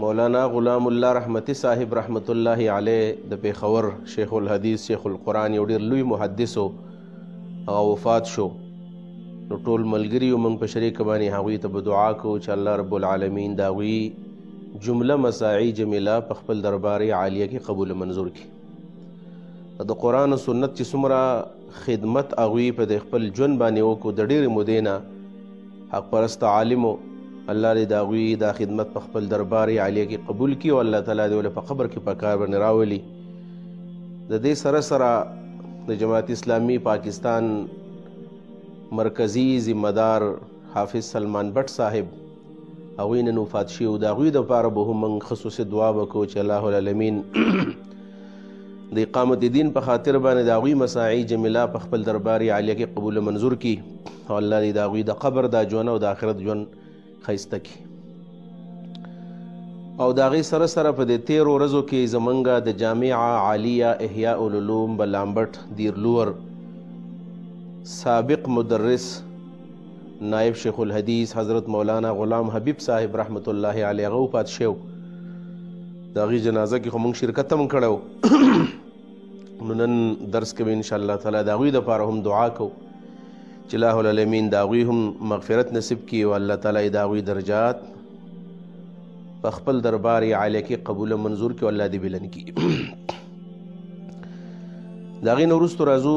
مولانا غلام الله رحمتي صاحب رحمت الله علیه د پیښور شیخ الحدیث شیخ القرآن یو ډیر لوی محدث او وفات شو نو ټول ملګری موږ په شریک باندې هغوی ته په دعا کو چې الله رب العالمین دا وی جمله مساعی جمیله په خپل دربار عالیه کې قبول منظور کړي د قرآن او سنت چې څومره خدمت هغوی په د خپل ژوند باندې وکړو د ډېرې مودې نه حق پرست عالمو الله دې د هغوی دا خدمت په خپل دربار عالیه کې قبول کړي او الله تعالی دې له په قبر کې په کار باندې راولي د دې سره سره د جماعت اسلامي پاکستان مرکزی ذمہ دار حافظ سلمان بټ صاحب هغوی نن وفات شي او د هغوی دپاره به هم موږ خصوصي دعا وکړو چې الله العالمین د اقامت دین په خاطر باندې د هغوی مساعي جمیله په خپل درباري عالیه کې قبول منظور کړي او الله دې د هغوی د قبر دا ژوند او د آخرت ژوند ښایسته کړي او د هغې سره سره په دې تېرو ورځو کې زمونږ د جامعه عالیه احیاء العلوم بلامبټ دیرلور سابق مدرس نائب شیخ الحدیث حضرت مولانا غلام حبیب صاحب رحمت الله علیه غو پات شو دا غي جنازه کې هم شرکت هم کړو نو نن درس کوي ان شاء الله تعالی دا غوي د پاره هم دعا کو چې الله العالمین دا غوي هم مغفرت نصیب کړي او الله تعالی دا غوي درجات په خپل دربار عالی کې قبول منظور کې الله دې بلن کی داغې نورستو راځو